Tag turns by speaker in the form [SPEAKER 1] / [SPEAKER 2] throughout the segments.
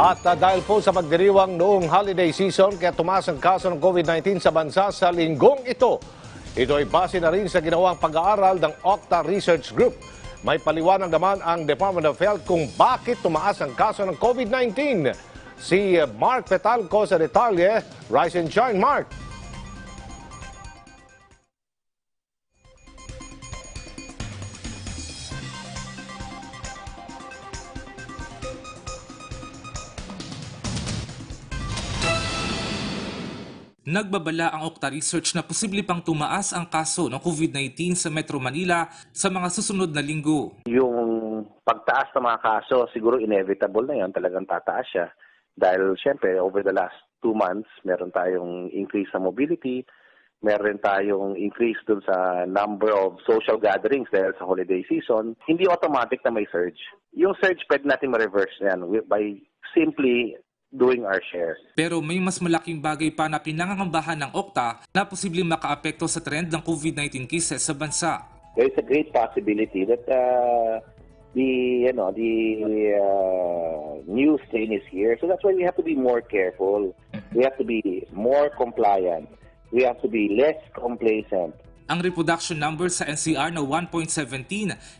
[SPEAKER 1] At ah, dahil po sa pagdiriwang noong holiday season, kaya tumaas ang kaso ng COVID-19 sa bansa sa linggong ito. Ito ay base na rin sa ginawang pag-aaral ng Octa Research Group. May paliwanag naman ang Department of Health kung bakit tumaas ang kaso ng COVID-19. Si Mark Petalco sa detalye. Rise and shine, Mark.
[SPEAKER 2] Nagbabala ang Okta Research na posible pang tumaas ang kaso ng COVID-19 sa Metro Manila sa mga susunod na linggo.
[SPEAKER 3] yung pagtaas ng mga kaso, siguro inevitable na yan, talagang tataas siya. Dahil syempre, over the last two months, meron tayong increase sa mobility, meron tayong increase dun sa number of social gatherings dahil sa holiday season. Hindi automatic na may surge. Yung surge, pwede natin ma-reverse yan by simply doing our share.
[SPEAKER 2] Pero may mas malaking bagay pa na pinangangambahan ng Okta na posibleng makaapekto sa trend ng COVID-19 cases sa bansa.
[SPEAKER 3] there is a great possibility that uh, the you know the uh, new strain is here. So that's why we have to be more careful. We have to be more compliant. We have to be less complacent.
[SPEAKER 2] Ang reproduction number sa NCR na 1.17,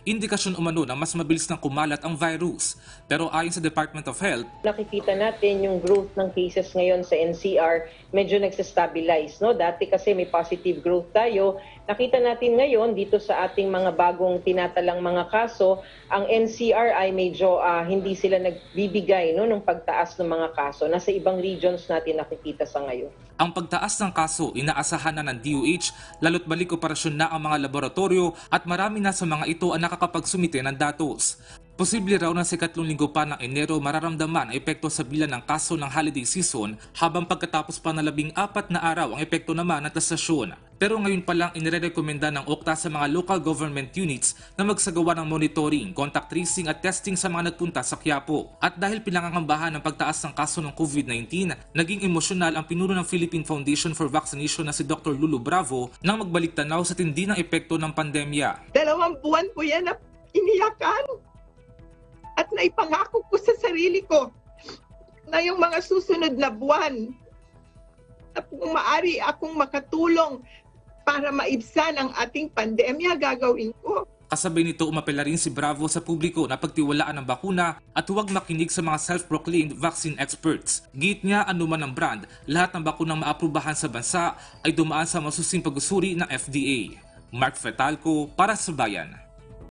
[SPEAKER 2] indikasyon umano na mas mabilis nang kumalat ang virus. Pero ayon sa Department of Health,
[SPEAKER 4] nakikita natin yung growth ng cases ngayon sa NCR medyo nagsastabilize. No? Dati kasi may positive growth tayo. Nakita natin ngayon dito sa ating mga bagong tinatalang mga kaso, ang NCR ay medyo ah, hindi sila nagbibigay no, ng pagtaas ng mga kaso. Nasa ibang regions natin nakikita sa ngayon.
[SPEAKER 2] ang pagtaas ng kaso inaasahan na ng DOH lalo't balik operasyon na ang mga laboratorio at marami na sa mga ito ang nakakapagsumite ng datos. Posible raw na sa ikatlong linggo pa ng Enero mararamdaman ang epekto sa bilan ng kaso ng holiday season habang pagkatapos pa ng labing apat na araw ang epekto naman ng tasasyon. Pero ngayon pa lang inirekomenda ng Okta sa mga local government units na magsagawa ng monitoring, contact tracing at testing sa mga nagpunta sa Quiapo. At dahil pinangangambahan ng pagtaas ng kaso ng COVID-19, naging emosyonal ang pinuno ng Philippine Foundation for Vaccination na si Dr. Lulu Bravo nang magbalik tanaw sa tindi ng epekto ng pandemya.
[SPEAKER 5] dalawang buwan po yan na iniyakan. At naipangako ko sa sarili ko na yung mga susunod na buwan na kung maari akong makatulong para maibsan ang ating pandemya, gagawin ko.
[SPEAKER 2] Kasabay nito umapela rin si Bravo sa publiko na pagtiwalaan ng bakuna at huwag makinig sa mga self-proclaimed vaccine experts. Git niya anuman ang brand, lahat ng bakunang maaprubahan sa bansa ay dumaan sa masusing pag-usuri ng FDA. Mark Fetalco para sa Bayan.